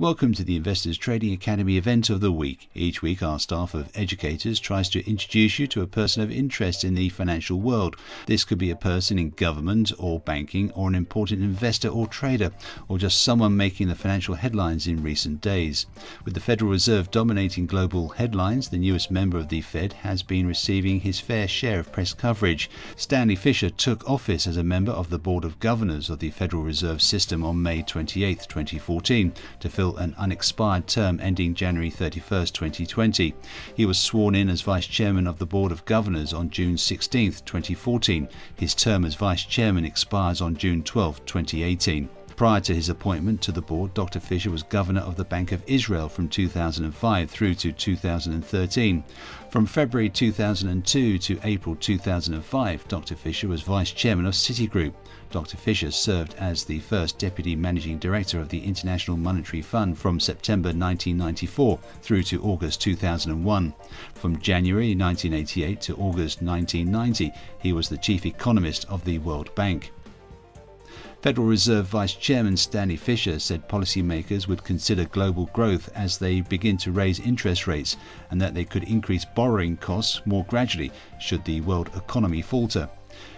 Welcome to the Investors Trading Academy event of the week. Each week, our staff of educators tries to introduce you to a person of interest in the financial world. This could be a person in government or banking, or an important investor or trader, or just someone making the financial headlines in recent days. With the Federal Reserve dominating global headlines, the newest member of the Fed has been receiving his fair share of press coverage. Stanley Fischer took office as a member of the Board of Governors of the Federal Reserve System on May 28, 2014, to fill an unexpired term ending January 31, 2020. He was sworn in as Vice Chairman of the Board of Governors on June 16, 2014. His term as Vice Chairman expires on June 12, 2018. Prior to his appointment to the board, Dr. Fischer was governor of the Bank of Israel from 2005 through to 2013. From February 2002 to April 2005, Dr. Fischer was vice chairman of Citigroup. Dr. Fischer served as the first deputy managing director of the International Monetary Fund from September 1994 through to August 2001. From January 1988 to August 1990, he was the chief economist of the World Bank. Federal Reserve Vice Chairman Stanley Fischer said policymakers would consider global growth as they begin to raise interest rates and that they could increase borrowing costs more gradually should the world economy falter.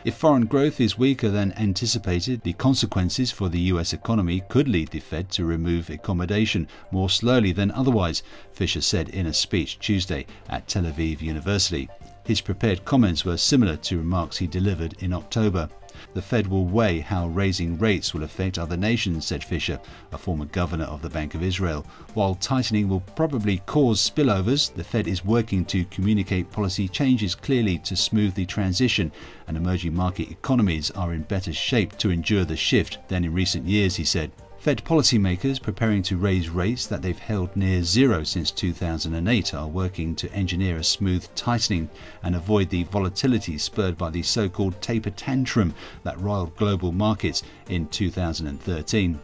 If foreign growth is weaker than anticipated, the consequences for the US economy could lead the Fed to remove accommodation more slowly than otherwise, Fischer said in a speech Tuesday at Tel Aviv University. His prepared comments were similar to remarks he delivered in October. The Fed will weigh how raising rates will affect other nations, said Fischer, a former governor of the Bank of Israel. While tightening will probably cause spillovers, the Fed is working to communicate policy changes clearly to smooth the transition, and emerging market economies are in better shape to endure the shift than in recent years, he said. Fed policymakers preparing to raise rates that they've held near zero since 2008 are working to engineer a smooth tightening and avoid the volatility spurred by the so called taper tantrum that riled global markets in 2013.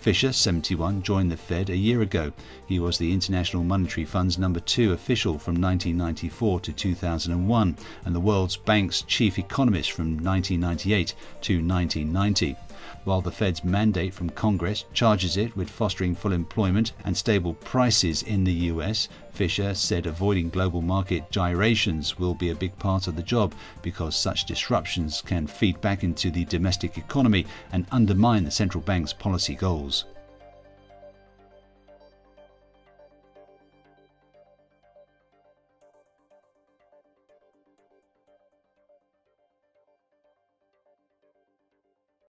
Fischer, 71, joined the Fed a year ago. He was the International Monetary Fund's number two official from 1994 to 2001 and the World Bank's chief economist from 1998 to 1990 while the Fed's mandate from Congress charges it with fostering full employment and stable prices in the US, Fischer said avoiding global market gyrations will be a big part of the job because such disruptions can feed back into the domestic economy and undermine the central bank's policy goals.